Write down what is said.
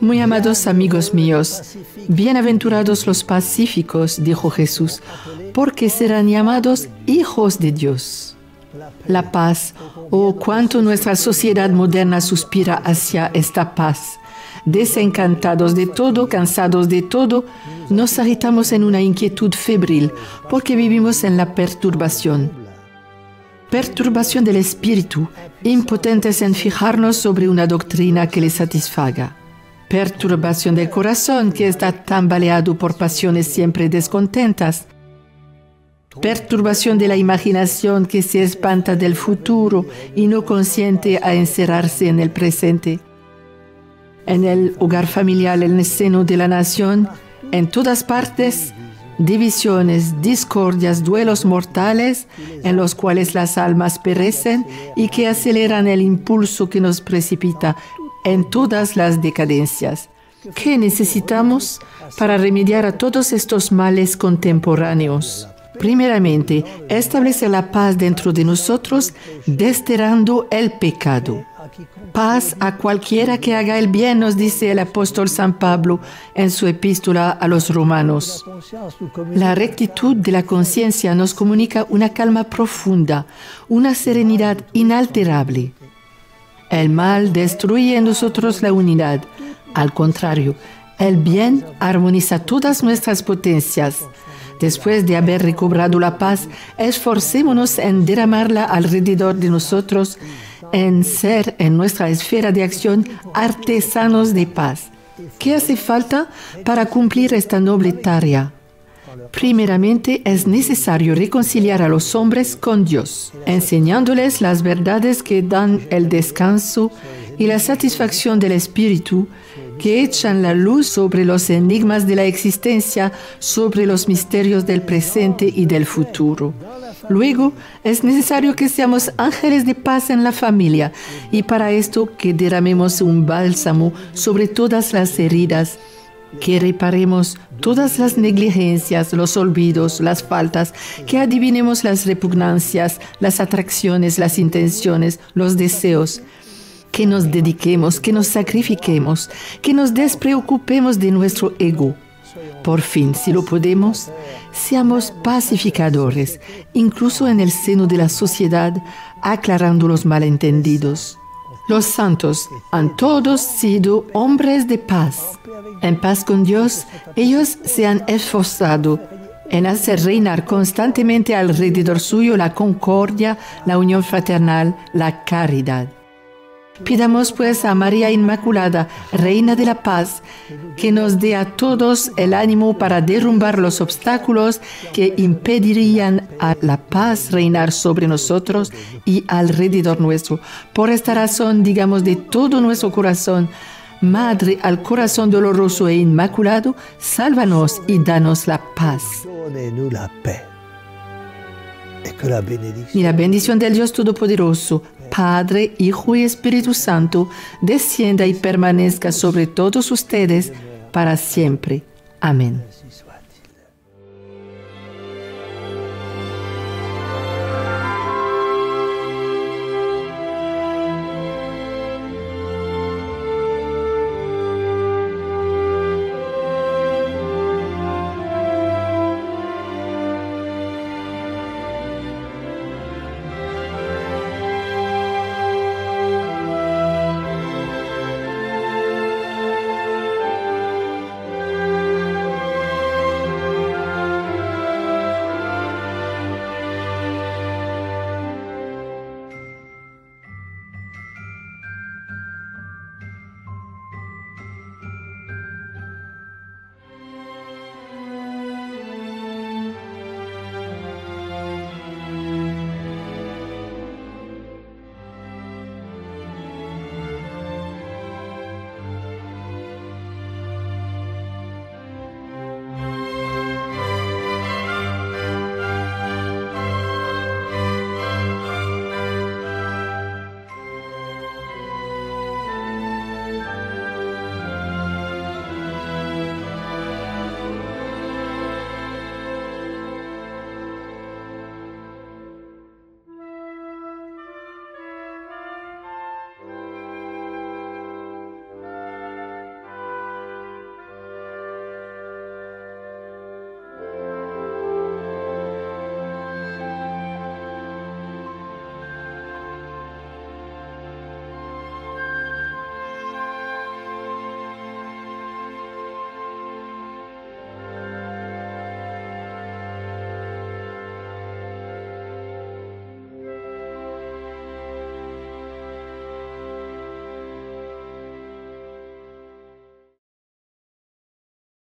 Muy amados amigos míos, bienaventurados los pacíficos, dijo Jesús, porque serán llamados hijos de Dios. La paz, oh cuánto nuestra sociedad moderna suspira hacia esta paz. Desencantados de todo, cansados de todo, nos agitamos en una inquietud febril porque vivimos en la perturbación. Perturbación del espíritu, impotentes en fijarnos sobre una doctrina que le satisfaga. Perturbación del corazón que está tambaleado por pasiones siempre descontentas. Perturbación de la imaginación que se espanta del futuro y no consiente a encerrarse en el presente. En el hogar familiar, en el seno de la nación, en todas partes, divisiones, discordias, duelos mortales en los cuales las almas perecen y que aceleran el impulso que nos precipita en todas las decadencias. ¿Qué necesitamos para remediar a todos estos males contemporáneos? Primeramente, establecer la paz dentro de nosotros, desterrando el pecado. Paz a cualquiera que haga el bien, nos dice el apóstol San Pablo en su epístola a los romanos. La rectitud de la conciencia nos comunica una calma profunda, una serenidad inalterable. El mal destruye en nosotros la unidad. Al contrario, el bien armoniza todas nuestras potencias. Después de haber recobrado la paz, esforcémonos en derramarla alrededor de nosotros, en ser en nuestra esfera de acción artesanos de paz. ¿Qué hace falta para cumplir esta noble tarea? Primeramente es necesario reconciliar a los hombres con Dios, enseñándoles las verdades que dan el descanso y la satisfacción del espíritu, que echan la luz sobre los enigmas de la existencia, sobre los misterios del presente y del futuro. Luego, es necesario que seamos ángeles de paz en la familia y para esto que derramemos un bálsamo sobre todas las heridas que reparemos todas las negligencias, los olvidos, las faltas, que adivinemos las repugnancias, las atracciones, las intenciones, los deseos, que nos dediquemos, que nos sacrifiquemos, que nos despreocupemos de nuestro ego. Por fin, si lo podemos, seamos pacificadores, incluso en el seno de la sociedad, aclarando los malentendidos. Los santos han todos sido hombres de paz. En paz con Dios, ellos se han esforzado en hacer reinar constantemente alrededor suyo la concordia, la unión fraternal, la caridad. Pidamos pues a María Inmaculada, Reina de la Paz, que nos dé a todos el ánimo para derrumbar los obstáculos que impedirían a la paz reinar sobre nosotros y alrededor nuestro. Por esta razón, digamos de todo nuestro corazón, Madre al corazón doloroso e inmaculado, sálvanos y danos la paz. Y la bendición del Dios Todopoderoso, Padre, Hijo y Espíritu Santo, descienda y permanezca sobre todos ustedes para siempre. Amén.